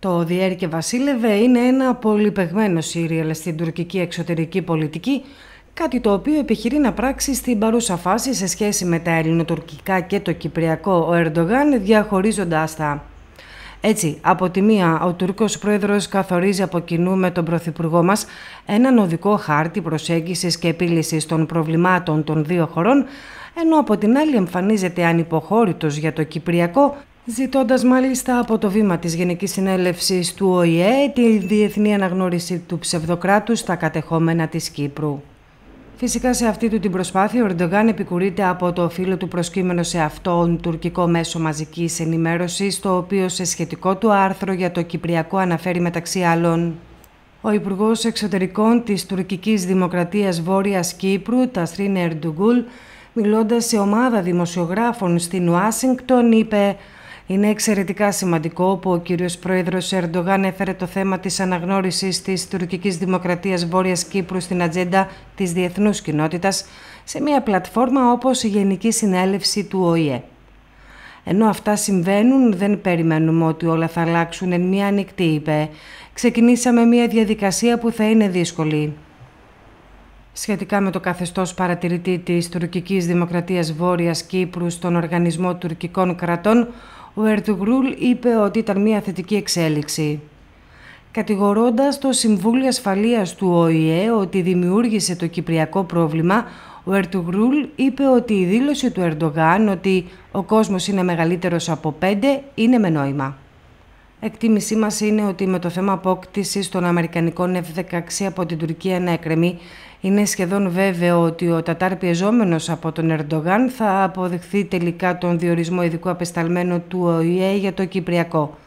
Το Διέρη και Βασίλευε είναι ένα πολυπεγμένο σύριαλ στην τουρκική εξωτερική πολιτική, κάτι το οποίο επιχειρεί να πράξει στην παρούσα φάση σε σχέση με τα ελληνοτουρκικά και το κυπριακό ο Ερντογάν διαχωρίζοντάς τα. Έτσι, από τη μία, ο Τούρκος Πρόεδρος καθορίζει από κοινού με τον Πρωθυπουργό μας έναν οδικό χάρτη προσέγγισης και επίλυσης των προβλημάτων των δύο χωρών, ενώ από την άλλη εμφανίζεται ανυποχώρητος για το Κυπριακό, ζητώντας μάλιστα από το βήμα της Γενικής Συνέλευσης του ΟΗΕ τη διεθνή αναγνώριση του ψευδοκράτους στα κατεχόμενα της Κύπρου. Φυσικά σε αυτή του την προσπάθεια ο Ερντογάν επικουρείται από το φίλο του προσκύμενο σε αυτόν τουρκικό μέσο μαζικής ενημέρωσης, το οποίο σε σχετικό του άρθρο για το Κυπριακό αναφέρει μεταξύ άλλων ο Υπουργός Εξωτερικών της τουρκικής Δημοκρατίας Βόρειας Κύπρου, Ταστρίν Ερντουγκούλ, μιλώντας σε ομάδα δημοσιογράφων στην Ουάσιγκτον, είπε είναι εξαιρετικά σημαντικό που ο κύριος Πρόεδρος Ερντογάν έφερε το θέμα της αναγνώρισης της τουρκικής δημοκρατίας Βόρειας Κύπρου στην ατζέντα της διεθνούς κοινότητας σε μια πλατφόρμα όπως η Γενική Συνέλευση του ΟΗΕ. Ενώ αυτά συμβαίνουν, δεν περιμένουμε ότι όλα θα αλλάξουν εν μία ανοιχτή, είπε. Ξεκινήσαμε μια διαδικασία που θα είναι δύσκολη. Σχετικά με το καθεστώς παρατηρητή της τουρκικής δημοκρατίας Βόρειας Κύπρου στον Οργανισμό Τουρκικών Κρατών, ο Ερτουγρούλ είπε ότι ήταν μια θετική εξέλιξη. Κατηγορώντας το Συμβούλιο Ασφαλείας του ΟΗΕ ότι δημιούργησε το κυπριακό πρόβλημα, ο Ερτουγρούλ είπε ότι η δήλωση του Ερντογάν ότι ο κόσμος είναι μεγαλύτερος από πέντε είναι με νόημα. Εκτίμησή μας είναι ότι με το θέμα απόκτησης των Αμερικανικών F-16 από την Τουρκία να εκκρεμεί, είναι σχεδόν βέβαιο ότι ο Τατάρ πιεζόμενος από τον Ερντογάν θα αποδεχθεί τελικά τον διορισμό ειδικού απεσταλμένου του ΟΗΕ για το Κυπριακό.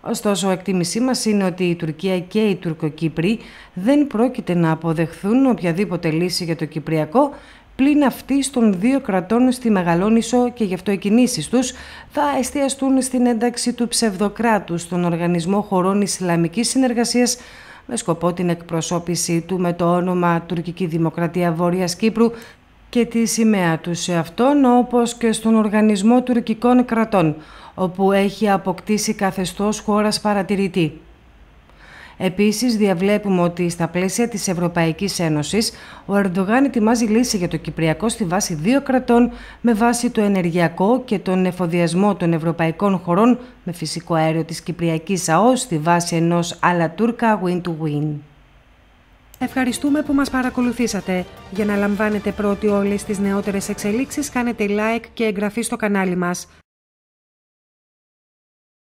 Ωστόσο, εκτίμησή μας είναι ότι η Τουρκία και οι Τουρκοκύπροι δεν πρόκειται να αποδεχθούν οποιαδήποτε λύση για το Κυπριακό, πλην αυτή των δύο κρατών στη Μεγαλόνισο και γι' αυτό οι κινήσεις τους θα εστιαστούν στην ένταξη του ψευδοκράτους στον Οργανισμό Χωρών Ισλαμικής Συνεργασίας με σκοπό την εκπροσώπησή του με το όνομα Τουρκική Δημοκρατία Βόρειας Κύπρου και τη σημαία τους σε αυτόν όπως και στον Οργανισμό Τουρκικών Κρατών, όπου έχει αποκτήσει καθεστώς χώρας παρατηρητή. Επίσης, διαβλέπουμε ότι στα πλαίσια της Ευρωπαϊκής Ένωσης, ο Ερντογάν ετοιμάζει λύση για το Κυπριακό στη βάση δύο κρατών με βάση το ενεργειακό και τον εφοδιασμό των ευρωπαϊκών χωρών με φυσικό αέριο της Κυπριακής ΑΟΣ στη βάση ενός άλλα Τούρκα win-to-win. Ευχαριστούμε που μας παρακολουθήσατε. Για να λαμβάνετε πρώτοι όλες τις νεότερες εξελίξεις κάνετε like και εγγραφή στο κανάλι μας.